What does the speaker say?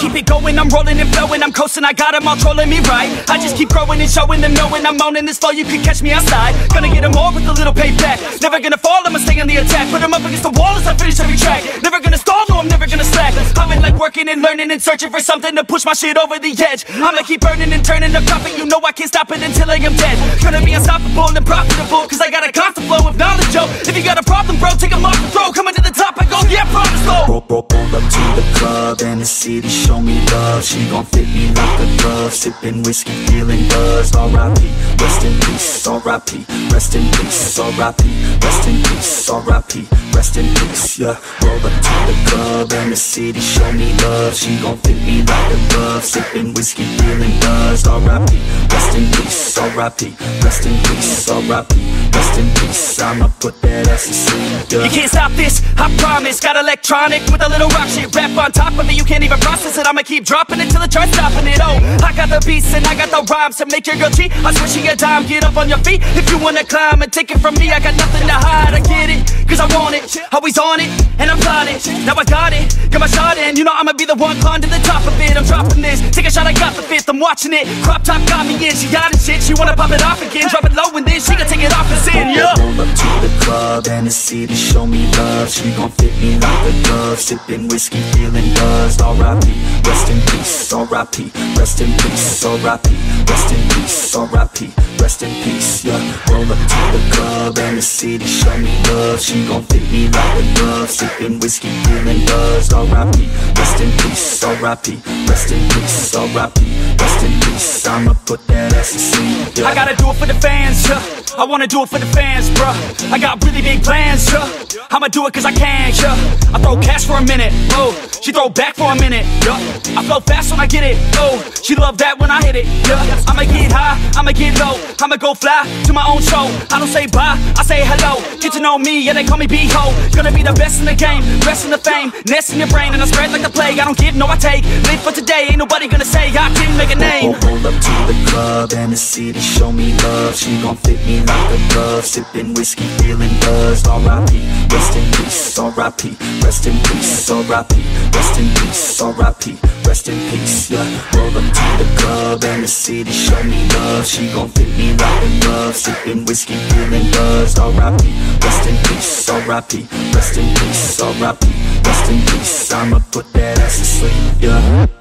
keep it going, I'm rolling and flowing, I'm coasting, I got them all trolling me right. I just keep growing and showing them, knowing I'm owning this flow, you can catch me outside. Gonna get them all with a little payback. Never gonna fall, I'ma stay on the attack. Put them up against the wall as I finish every track. Never gonna stall, no, I'm never gonna slack. I've been like working and learning and searching for something to push my shit over the edge. I'ma keep burning and turning the profit, you know I can't stop it until I am dead. Gonna be unstoppable and profitable, cause I got a constant flow of knowledge, yo. If you got a problem, bro, take 'em off the throw. Coming to the the city show me love She gon' fit me like a glove Sippin' whiskey, feeling buzzed R.I.P. Rest in peace, R.I.P. Rest in peace, R.I.P. Rest in peace, R.I.P. Rest in peace, yeah Roll up to the club and the city show me love She gon' fit me like a glove Sippin' whiskey, feeling buzzed R.I.P. R.I.P. Rest in peace, R.I.P. Rest in peace, I'ma put that ass to sleep, You can't stop this, I promise. Got electronic with a little rock shit Rap on top of it, you can't even process it. I'ma keep dropping it till it starts stopping it. Oh, I got the beats and I got the rhymes To make your girl cheat, I swear she a dime. Get up on your feet. If you wanna climb And take it from me, I got nothing to hide. I get it, cause I want it. Always on it, and I'm plotting Now I got it, got my shot in. You know I'ma be the one climb to the top of it. I'm dropping this, take a shot, I got the fifth I'm watching it, crop top got me in She got it shit, she wanna pop it off again. Drop it low and then she gon' take it off and sin, yeah to the club and the city show me love She gon' fit me like a glove Sippin' whiskey, feeling buzzed R.I.P. Rest in peace, R.I.P. Rest in peace, R.I.P. Rest in peace, R.I.P. Rest in peace, yeah Roll up to the club and the city show me love She gon' fit me like a glove Sippin' whiskey, feeling buzzed R.I.P. Rest in peace, R.I.P. Rest in peace, R.I.P. Rest in peace, I'ma put that ass to sleep, yeah I gotta do it for the fans, yeah. I wanna do it for the fans, bruh. I got really big plans, yeah. I'ma do it cause I can, yeah. I throw cash for a minute, oh. She throw back for a minute, yeah. I flow fast when I get it, oh. She love that when I hit it, yeah. I'ma get high, I'ma get low. I'ma go fly to my own show. I don't say bye, I say hello. Get to know me, yeah, they call me B-Ho. Gonna be the best in the game, rest in the fame, nest in your brain, and I spread like the plague. I don't give, no, I take. Live for today, ain't nobody gonna say I didn't make a name. Roll, roll up to the club and the city show me love She gon' fit me like a glove Sippin' whiskey, feeling buzzed R.I.P. Rest in peace, R.I.P. Rest in peace, R.I.P. Rest in peace, R.I.P. Rest in peace, yeah Roll up to the club and the city show me love She gon' fit me like a glove Sippin' whiskey, feeling buzzed R.I.P. Rest in peace, R.I.P. Rest in peace, R.I.P. Rest in peace, I'ma put that ass to sleep, yeah